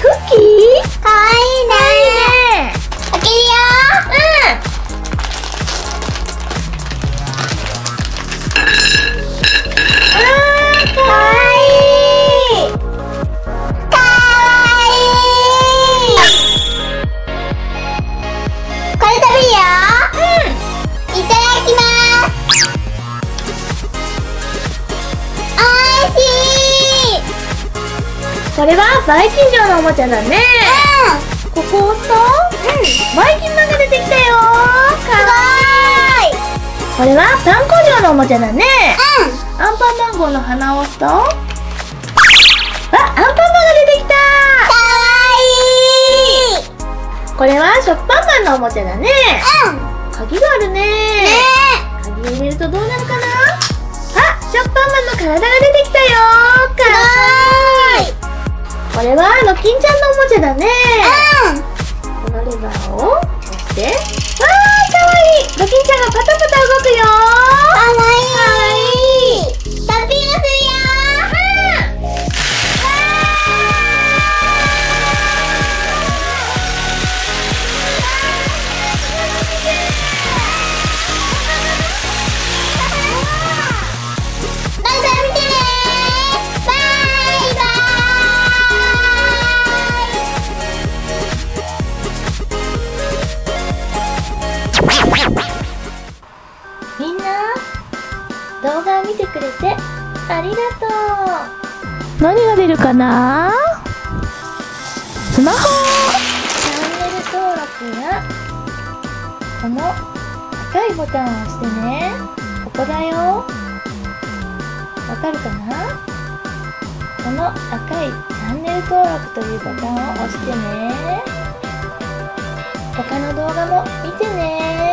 cookie. れはバイキン城のおもちゃだね。ここを押すとバイキンマンが出てきたよ。かわいい。これはパン工場のおもちゃだね。アンパンマン号の鼻を押すと。あアンパンマンが出てきた。これは食パンマンのおもちゃだね。鍵があるね。鍵を入れるとどうなるかな。あ食パンマンの体が出てきたよ。かわいいこれはロキンちゃんのおもちゃだね。こ動画を見てくれてありがとう。何が出るかな？スマホ。チャンネル登録やこの赤いボタンを押してね。ここだよ。わかるかな？この赤いチャンネル登録というボタンを押してね。他の動画も見てね